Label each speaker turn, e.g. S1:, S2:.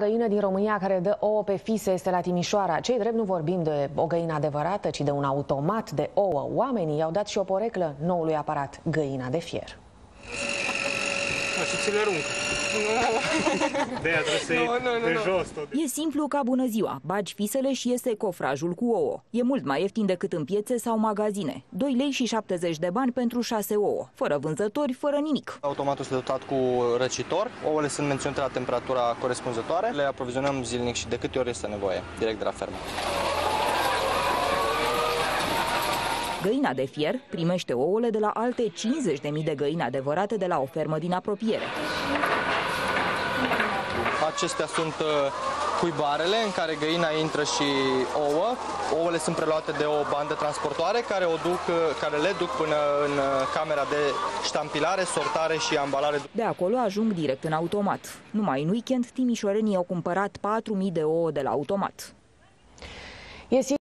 S1: Găină din România care dă ouă pe fise este la Timișoara. Cei drept nu vorbim de o găină adevărată, ci de un automat de ouă. Oamenii i-au dat și o poreclă noului aparat, găina de fier.
S2: Și ți le aruncă. De aia trebuie să iei de jos tot.
S3: E simplu ca bună ziua. Bagi fisele și iese cofrajul cu ouă. E mult mai ieftin decât în piețe sau magazine. 2 lei și 70 de bani pentru 6 ouă. Fără vânzători, fără nimic.
S4: Automatul este dotat cu răcitor. Ouăle sunt menționate la temperatura corespunzătoare. Le aprovizionăm zilnic și de câte ori este nevoie, direct de la fermă.
S3: Găina de fier primește ouăle de la alte 50.000 de găini adevărate de la o fermă din apropiere.
S4: Acestea sunt uh, cuibarele în care găina intră și ouă. Ouăle sunt preluate de o bandă transportoare care, o duc, uh, care le duc până în uh, camera de ștampilare, sortare și ambalare.
S3: De acolo ajung direct în automat. Numai în weekend, timișorenii au cumpărat 4.000 de ouă de la automat.
S1: E